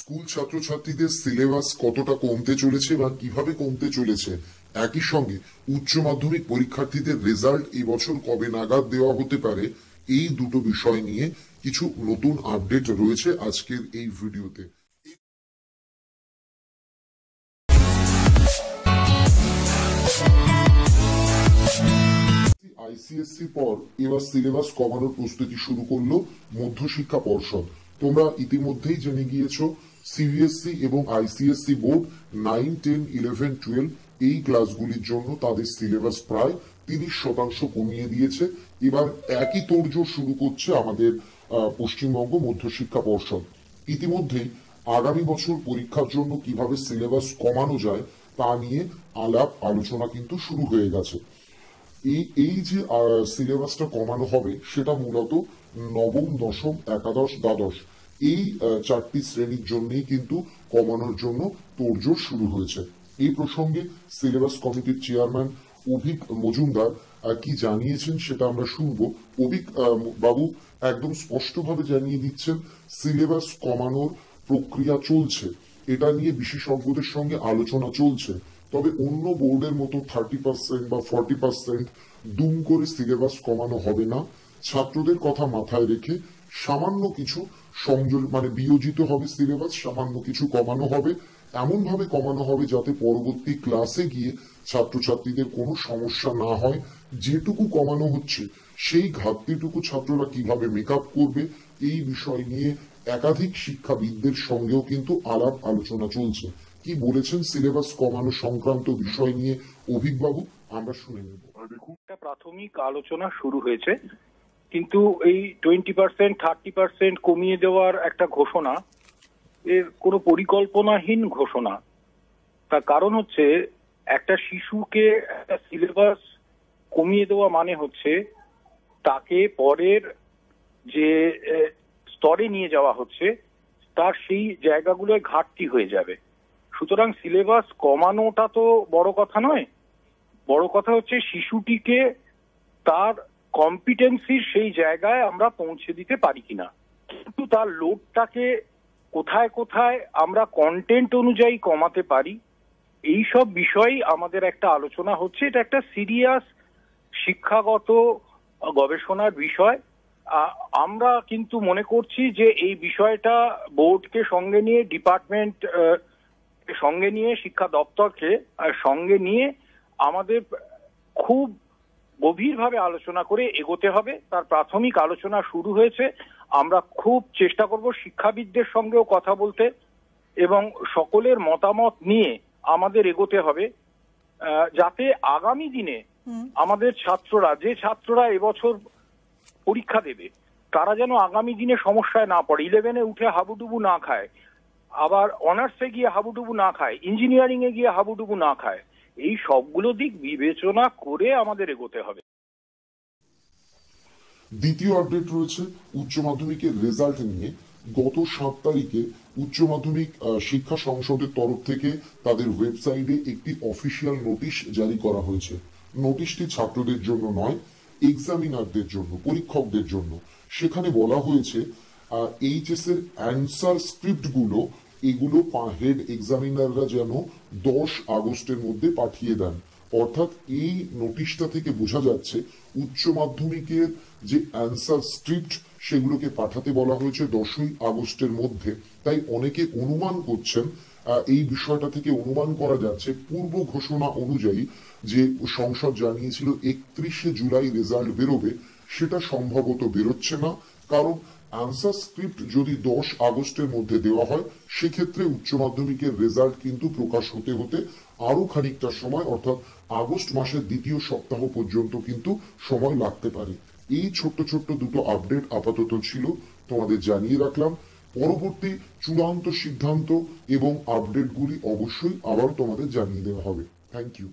School ছাত্রছাত্রীদের syllabus কতটা কমতে চলেছে বা কীভাবে কমতে চলেছে, একই সঙ্গে উচ্চ মাধ্যমিক পরীক্ষার্থীদের রেজাল্ট এই বছর কবে নাগাদ দেওয়া হতে পারে, এই দুটো বিষয় নিয়ে কিছু নতুন আপডেট রয়েছে আজকের এই ভিডিওতে। আইসিএসসি পর এবার সিলেবাস কমানোর প্রস্তুতি শুরু করল মধ্যশিক্ষা পর্ষদ। তোমরা ইতিমধ্যেই জেনে গিয়েছো সিবিএসসি এবং ICSE board nine ten eleven twelve এই ক্লাসগুলির জন্য তাদের সিলেবাস প্রায় তিরিশ শতাংশ কমিয়ে দিয়েছে। এবার একই তোড়জোড় শুরু করছে আমাদের পশ্চিমবঙ্গ মধ্যশিক্ষা পর্ষদ। ইতিমধ্যেই আগামী বছর পরীক্ষার জন্য কীভাবে সিলেবাস কমানো যায় তা নিয়ে আলাপ আলোচনা কিন্তু শুরু হয়ে গেছে। এই এই যে সিলেবাসটা কমানো হবে, সেটা মূলত নবম, দশম, একাদশ, দ্বাদশ, এই চারটি শ্রেণির জন্যই কিন্তু কমানোর জন্য তোড়জোড় শুরু হয়েছে। এই প্রসঙ্গে সিলেবাস কমিটির চেয়ারম্যান অভিক মজুমদার কি জানিয়েছেন সেটা আমরা শুনব। অভিক বাবু একদম স্পষ্টভাবে জানিয়ে দিচ্ছেন, সিলেবাস কমানোর প্রক্রিয়া চলছে। এটা নিয়ে বিশেষজ্ঞদের সঙ্গে আলোচনা চলছে। তবে অন্য বোর্ডের মতো থার্টি পার্সেন্ট বা ফর্টি পার্সেন্ট দুম করে সিলেবাস কমানো হবে না। ছাত্রদের কথা মাথায় রেখে সামান্য কিছু সংযোগ মানে বিয়োজিত হবে সিলেবাস, সামান্য কিছু কমানো হবে। এমন ভাবে কমানো হবে যাতে পরবর্তী ক্লাসে গিয়ে ছাত্রছাত্রীদের কোনো সমস্যা না হয়। যেটুকু কমানো হচ্ছে, সেই ঘাটতিটুকু ছাত্ররা কীভাবে মেকআপ করবে, এই বিষয় নিয়ে একাধিক শিক্ষাবিদদের সঙ্গেও কিন্তু আলাপ আলোচনা চলছে। কি বলেছেন সিলেবাস কমানো সংক্রান্ত বিষয় নিয়ে অভিকবাবু? আমরা শুনে নেব। প্রাথমিক আলোচনা শুরু হয়েছে, কিন্তু এই টোয়েন্টি পার্সেন্ট থার্টি পার্সেন্ট কমিয়ে দেওয়ার একটা ঘোষণা, এর কোনো পরিকল্পনাহীন ঘোষণা। তার কারণ হচ্ছে, একটা শিশুকে একটা সিলেবাস কমিয়ে দেওয়া মানে হচ্ছে, তাকে পরের যে স্তরে নিয়ে যাওয়া হচ্ছে, তার সেই জায়গাগুলোয় ঘাটতি হয়ে যাবে। সুতরাং সিলেবাস কমানোটা তো বড় কথা নয়। বড় কথা হচ্ছে শিশুটিকে তার কম্পিটেন্সির সেই জায়গায় আমরা পৌঁছে দিতে পারি কিনা। কিন্তু তার লোডটাকে কোথায় কোথায় আমরা কন্টেন্ট অনুযায়ী কমাতে পারি, এই সব বিষয়ই আমাদের একটা আলোচনা হচ্ছে। এটা একটা সিরিয়াস শিক্ষাগত, গবেষণার বিষয়। আমরা কিন্তু মনে করছি যে এই বিষয়টা বোর্ডকে সঙ্গে নিয়ে ডিপার্টমেন্ট সঙ্গে নিয়ে শিক্ষা দপ্তরকে সঙ্গে নিয়ে আমাদের খুব গভীরভাবে আলোচনা করে এগোতে হবে। তার প্রাথমিক আলোচনা শুরু হয়েছে। আমরা খুব চেষ্টা করব শিক্ষাবিদদের সঙ্গেও কথা বলতে এবং সকলের মতামত নিয়ে আমাদের এগোতে হবে যাতে আগামী দিনে আমাদের ছাত্ররা যে ছাত্ররা এবছর পরীক্ষা দেবে। তারা যেন আগামী দিনে সমস্যায় না পড়ে। ইলেভেনে উঠে হাবুডুবু না খায়। আবার অনার্সে গিয়ে হাবুডুবু না খায়। ইঞ্জিনিয়ারিং এ গিয়ে হাবুডুবু না খায়। এই সবগুলো দিক বিবেচনা করে আমাদের এগোতে হবে। দ্বিতীয় আপডেট রয়েছে উচ্চ মাধ্যমিকের রেজাল্ট নিয়ে। গত সাত তারিখে উচ্চ মাধ্যমিক শিক্ষা সংসদের তরফ থেকে তাদের ওয়েবসাইটে একটি অফিসিয়াল নোটিশ জারি করা হয়েছে। নোটিশটি ছাত্রদের জন্য নয় এক্সামিনারদের জন্য, পরীক্ষকদের জন্য। সেখানে বলা হয়েছে এইচএস এর অ্যান্সার স্ক্রিপ্টগুলো, এগুলো হেড এক্সামিনাররা যেন দশ আগস্টের মধ্যে পাঠিয়ে দেন। অর্থাৎ এই নোটিশটা থেকে বোঝা যাচ্ছে, উচ্চ মাধ্যমিকের যে অ্যান্সার স্ক্রিপ্ট সেগুলোকে পাঠাতে বলা হয়েছে দশই আগস্টের মধ্যে। তাই অনেকে অনুমান করছেন এই বিষয়টা থেকে অনুমান করা যাচ্ছে পূর্ব ঘোষণা অনুযায়ী যে সংসদ জানিয়েছিল একত্রিশে জুলাই রেজাল্ট বেরোবে, সেটা সম্ভবত বেরোচ্ছে না। কারণ আনসার স্ক্রিপ্ট যদি দশ আগস্টের মধ্যে দেওয়া হয়, সেক্ষেত্রে উচ্চ মাধ্যমিকের রেজাল্ট কিন্তু প্রকাশ হতে হতে আরও খানিকটা সময়, অর্থাৎ আগস্ট মাসের দ্বিতীয় সপ্তাহ পর্যন্ত কিন্তু সময় লাগতে পারে। এই ছোট্ট ছোট্ট দুটো আপডেট আপাতত ছিল, তোমাদের জানিয়ে রাখলাম। পরবর্তী চূড়ান্ত সিদ্ধান্ত এবং আপডেটগুলি অবশ্যই আবার তোমাদের জানিয়ে দেওয়া হবে। Thank you